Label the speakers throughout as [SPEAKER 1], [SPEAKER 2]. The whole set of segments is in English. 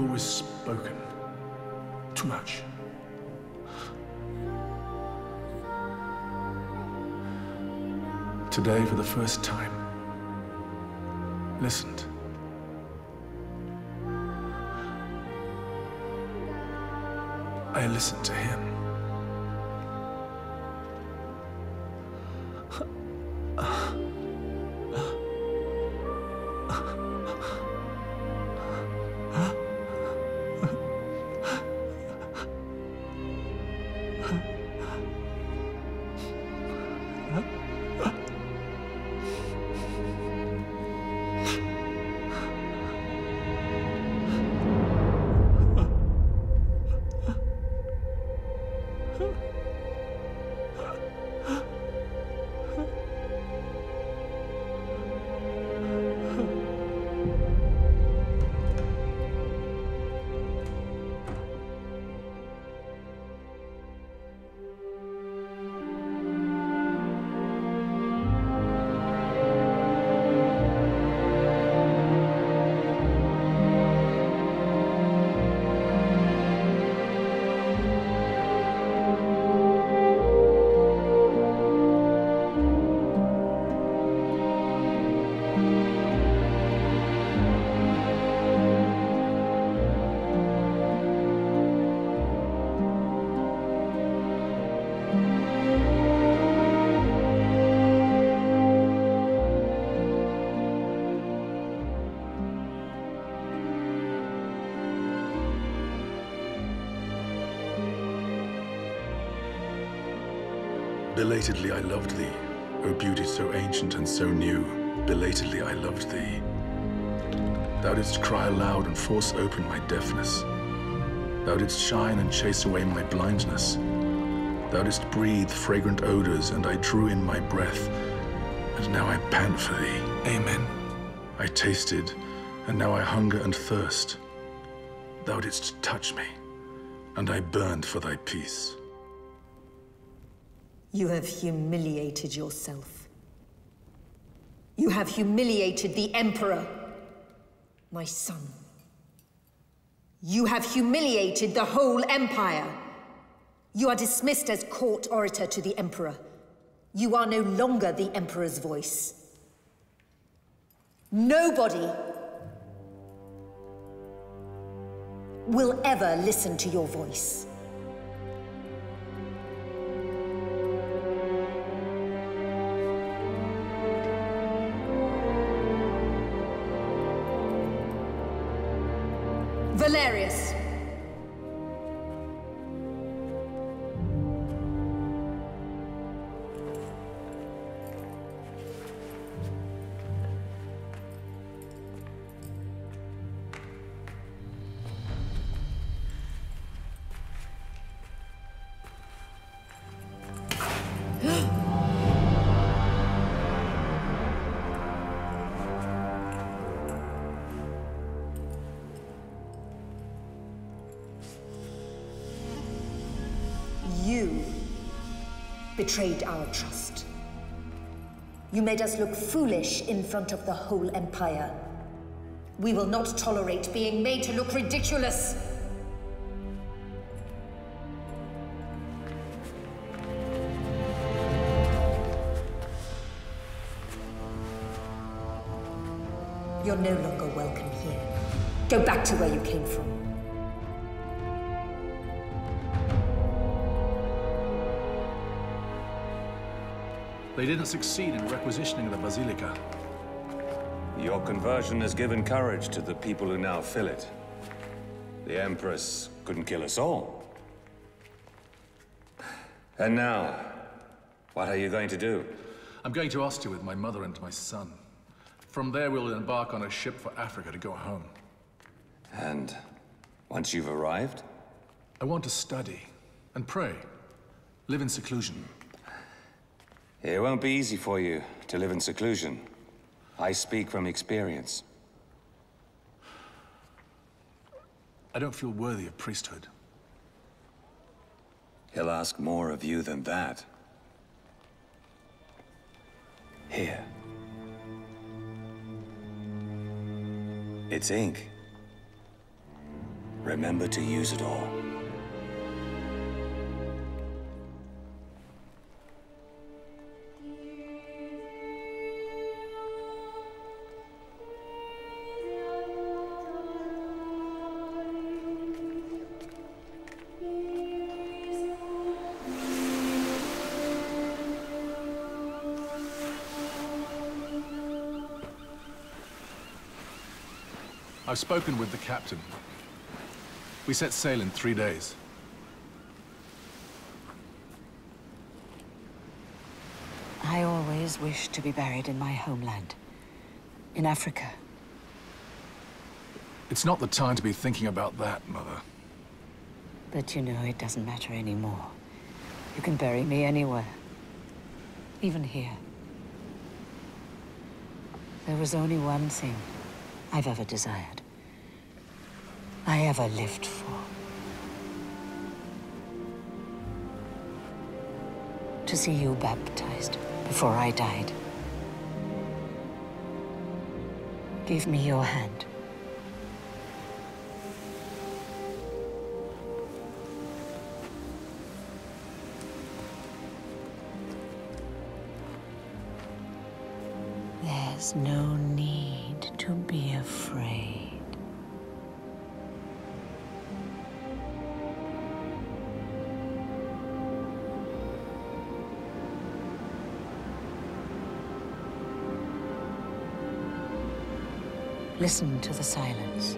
[SPEAKER 1] I've always spoken. Too much. Today, for the first time, listened. I listened to him. Belatedly I loved thee, O beauty so ancient and so new. Belatedly I loved thee. Thou didst cry aloud and force open my deafness. Thou didst shine and chase away my blindness. Thou didst breathe fragrant odors, and I drew in my breath, and now I pant for thee. Amen. I tasted, and now I hunger and thirst. Thou didst touch me, and I burned for thy peace.
[SPEAKER 2] You have humiliated yourself. You have humiliated the Emperor, my son. You have humiliated the whole Empire. You are dismissed as court orator to the Emperor. You are no longer the Emperor's voice. Nobody will ever listen to your voice. Betrayed our trust. You made us look foolish in front of the whole Empire. We will not tolerate being made to look ridiculous. You're no longer welcome here. Go back to where you came from.
[SPEAKER 1] They didn't succeed in requisitioning the Basilica.
[SPEAKER 3] Your conversion has given courage to the people who now fill it. The Empress couldn't kill us all. And now, what are you going to do?
[SPEAKER 1] I'm going to Ostia with my mother and my son. From there, we'll embark on a ship for Africa to go home.
[SPEAKER 3] And once you've arrived?
[SPEAKER 1] I want to study and pray. Live in seclusion.
[SPEAKER 3] It won't be easy for you to live in seclusion. I speak from experience.
[SPEAKER 1] I don't feel worthy of priesthood.
[SPEAKER 3] He'll ask more of you than that. Here. It's ink. Remember to use it all.
[SPEAKER 1] I've spoken with the captain. We set sail in three days.
[SPEAKER 4] I always wished to be buried in my homeland. In Africa.
[SPEAKER 1] It's not the time to be thinking about that, Mother.
[SPEAKER 4] But you know, it doesn't matter anymore. You can bury me anywhere. Even here. There was only one thing I've ever desired. I ever lived for. To see you baptized before I died. Give me your hand. There's no need to be afraid. Listen to the silence.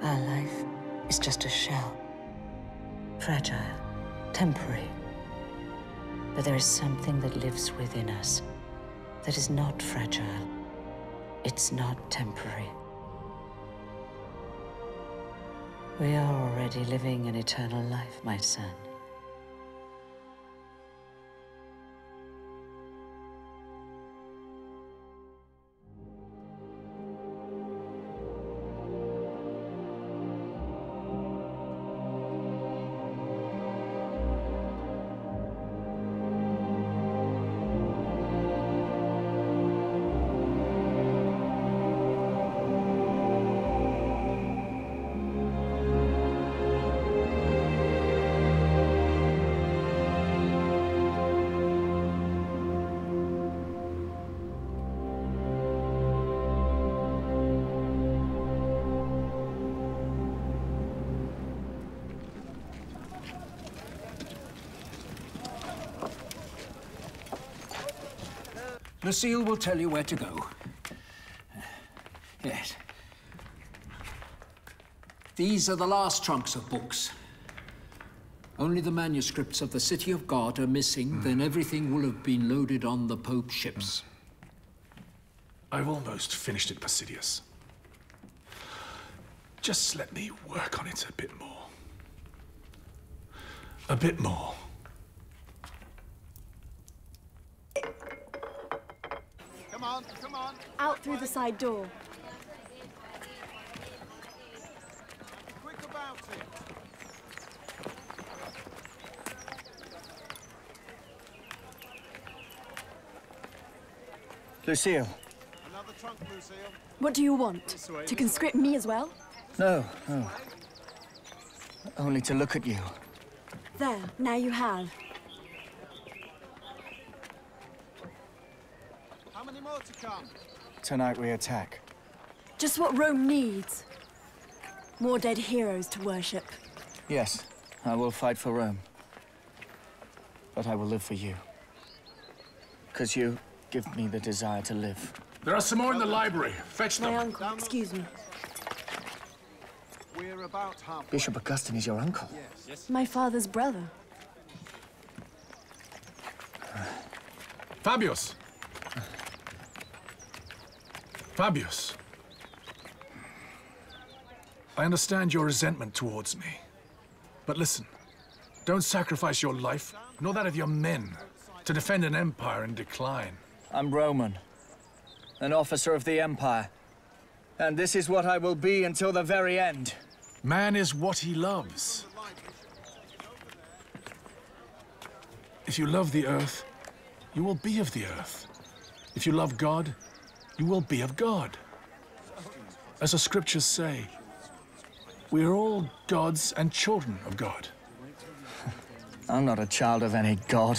[SPEAKER 4] Our life is just a shell. Fragile, temporary. But there is something that lives within us that is not fragile. It's not temporary. We are already living an eternal life, my son.
[SPEAKER 5] Lucille will tell you where to go. Yes. These are the last trunks of books. Only the manuscripts of the City of God are missing, then hmm. everything will have been loaded on the Pope's ships. Hmm.
[SPEAKER 1] I've almost finished it, Possidius. Just let me work on it a bit more. A bit more.
[SPEAKER 6] Come on, come on.
[SPEAKER 7] Out through the side door.
[SPEAKER 6] Quick about it.
[SPEAKER 8] Lucille.
[SPEAKER 6] Another trunk, Lucille.
[SPEAKER 7] What do you want? To conscript me as well?
[SPEAKER 8] No, no. Only to look at you.
[SPEAKER 7] There, now you have.
[SPEAKER 6] Many more to come?
[SPEAKER 8] Tonight we attack.
[SPEAKER 7] Just what Rome needs. More dead heroes to worship.
[SPEAKER 8] Yes, I will fight for Rome. But I will live for you. Because you give me the desire to live.
[SPEAKER 1] There are some more in the library. Fetch them.
[SPEAKER 7] My
[SPEAKER 1] them.
[SPEAKER 7] uncle, excuse me.
[SPEAKER 6] We're about halfway.
[SPEAKER 8] Bishop Augustine is your uncle. Yes. yes.
[SPEAKER 7] My father's brother.
[SPEAKER 1] Fabius! Fabius. I understand your resentment towards me. But listen, don't sacrifice your life, nor that of your men, to defend an empire in decline.
[SPEAKER 8] I'm Roman. An officer of the Empire. And this is what I will be until the very end.
[SPEAKER 1] Man is what he loves. If you love the earth, you will be of the earth. If you love God, You will be of God. As the scriptures say, we are all gods and children of God.
[SPEAKER 8] I'm not a child of any god.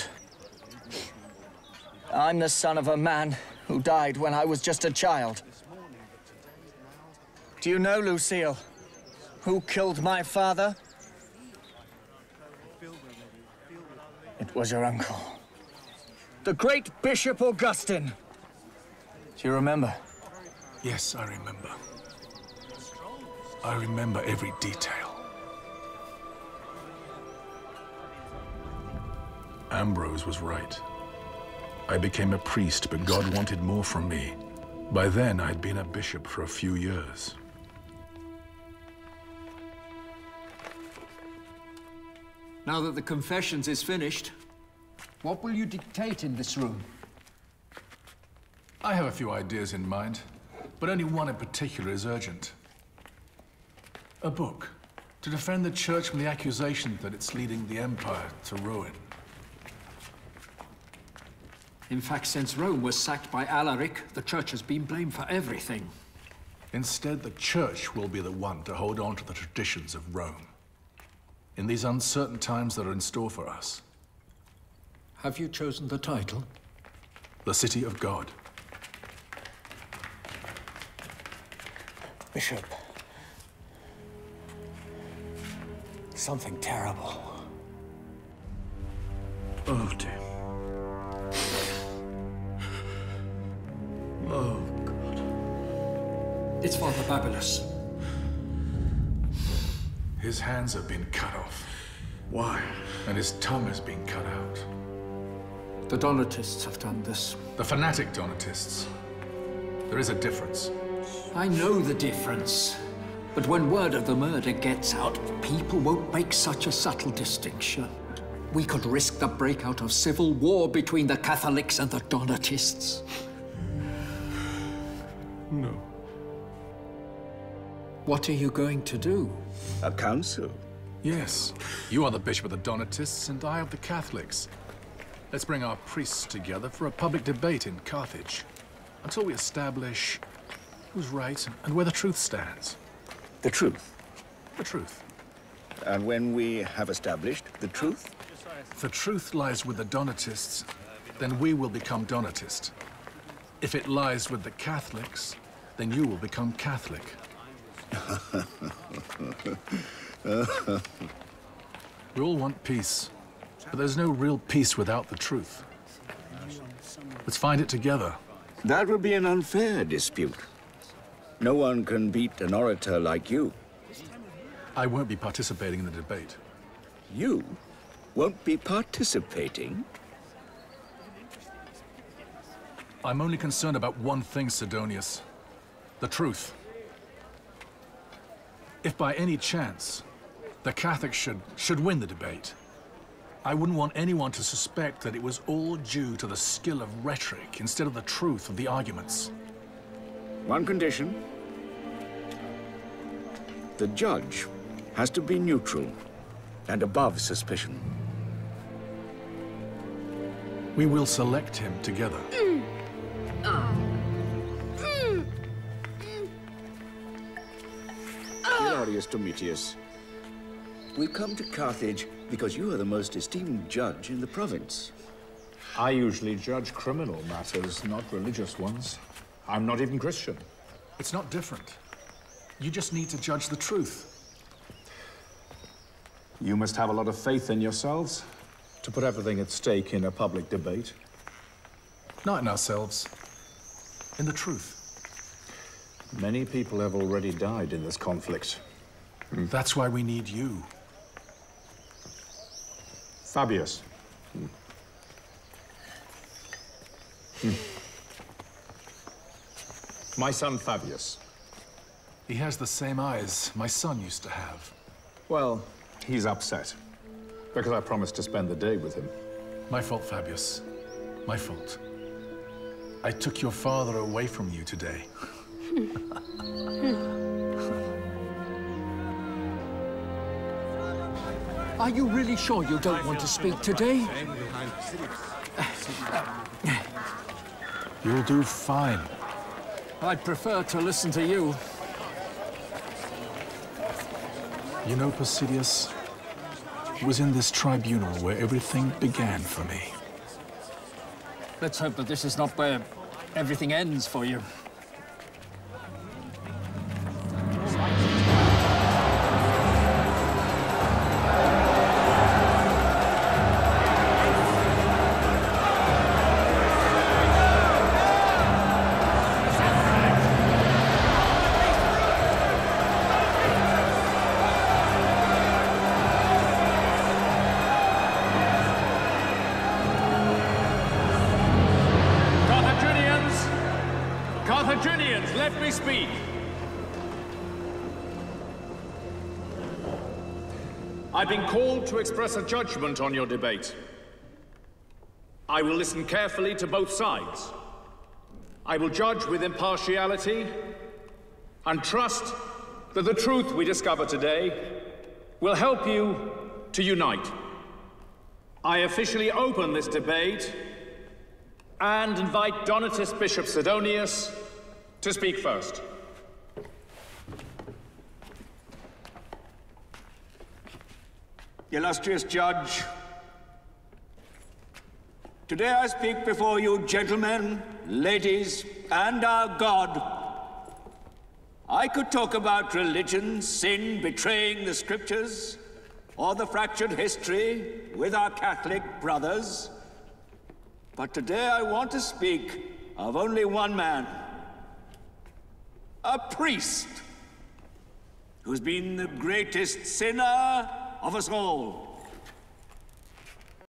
[SPEAKER 8] I'm the son of a man who died when I was just a child. Do you know, Lucille, who killed my father? It was your uncle. The great Bishop Augustine. Do you remember?
[SPEAKER 1] Yes, I remember. I remember every detail. Ambrose was right. I became a priest, but God wanted more from me. By then, I'd been a bishop for a few years.
[SPEAKER 5] Now that the confessions is finished, what will you dictate in this room?
[SPEAKER 1] I have a few ideas in mind, but only one in particular is urgent. A book to defend the Church from the accusation that it's leading the Empire to ruin.
[SPEAKER 5] In fact, since Rome was sacked by Alaric, the Church has been blamed for everything.
[SPEAKER 1] Instead, the Church will be the one to hold on to the traditions of Rome. In these uncertain times that are in store for us.
[SPEAKER 5] Have you chosen the title?
[SPEAKER 1] The City of God.
[SPEAKER 8] Bishop. Something terrible.
[SPEAKER 1] Oh, dear. Oh, God.
[SPEAKER 5] It's Father Babylos.
[SPEAKER 1] His hands have been cut off.
[SPEAKER 9] Why?
[SPEAKER 1] And his tongue has been cut out.
[SPEAKER 5] The Donatists have done this.
[SPEAKER 1] The fanatic Donatists. There is a difference.
[SPEAKER 5] I know the difference. But when word of the murder gets out, people won't make such a subtle distinction. We could risk the breakout of civil war between the Catholics and the Donatists.
[SPEAKER 1] No.
[SPEAKER 5] What are you going to do?
[SPEAKER 9] A council?
[SPEAKER 1] Yes. You are the bishop of the Donatists, and I of the Catholics. Let's bring our priests together for a public debate in Carthage. Until we establish who's right and where the truth stands.
[SPEAKER 9] The truth?
[SPEAKER 1] The truth.
[SPEAKER 9] And when we have established the truth?
[SPEAKER 1] If the truth lies with the Donatists, then we will become Donatist. If it lies with the Catholics, then you will become Catholic. we all want peace, but there's no real peace without the truth. Let's find it together.
[SPEAKER 9] That would be an unfair dispute. No one can beat an orator like you.
[SPEAKER 1] I won't be participating in the debate.
[SPEAKER 9] You won't be participating?
[SPEAKER 1] I'm only concerned about one thing, Sidonius. The truth. If by any chance, the Catholics should, should win the debate, I wouldn't want anyone to suspect that it was all due to the skill of rhetoric instead of the truth of the arguments.
[SPEAKER 9] One condition. The judge has to be neutral and above suspicion.
[SPEAKER 1] We will select him together.
[SPEAKER 9] Hilarius Domitius. we've come to Carthage because you are the most esteemed judge in the province.
[SPEAKER 10] I usually judge criminal matters, not religious ones. I'm not even Christian.
[SPEAKER 1] It's not different. You just need to judge the truth.
[SPEAKER 10] You must have a lot of faith in yourselves to put everything at stake in a public debate.
[SPEAKER 1] Not in ourselves. In the truth.
[SPEAKER 10] Many people have already died in this conflict.
[SPEAKER 1] That's why we need you.
[SPEAKER 10] Fabius. Hmm. Hmm. My son Fabius.
[SPEAKER 1] He has the same eyes my son used to have.
[SPEAKER 10] Well, he's upset. Because I promised to spend the day with him.
[SPEAKER 1] My fault, Fabius. My fault. I took your father away from you today.
[SPEAKER 5] Are you really sure you don't want to speak today?
[SPEAKER 1] You'll do fine.
[SPEAKER 5] I'd prefer to listen to you.
[SPEAKER 1] You know, Placidius, it was in this tribunal where everything began for me.
[SPEAKER 5] Let's hope that this is not where everything ends for you.
[SPEAKER 10] Speak! I've been called to express a judgment on your debate. I will listen carefully to both sides. I will judge with impartiality and trust that the truth we discover today will help you to unite. I officially open this debate and invite Donatus Bishop Sidonius to speak first.
[SPEAKER 9] Illustrious Judge, today I speak before you, gentlemen, ladies, and our God. I could talk about religion, sin, betraying the scriptures, or the fractured history with our Catholic brothers. But today I want to speak of only one man. A priest who's been the greatest sinner of us all.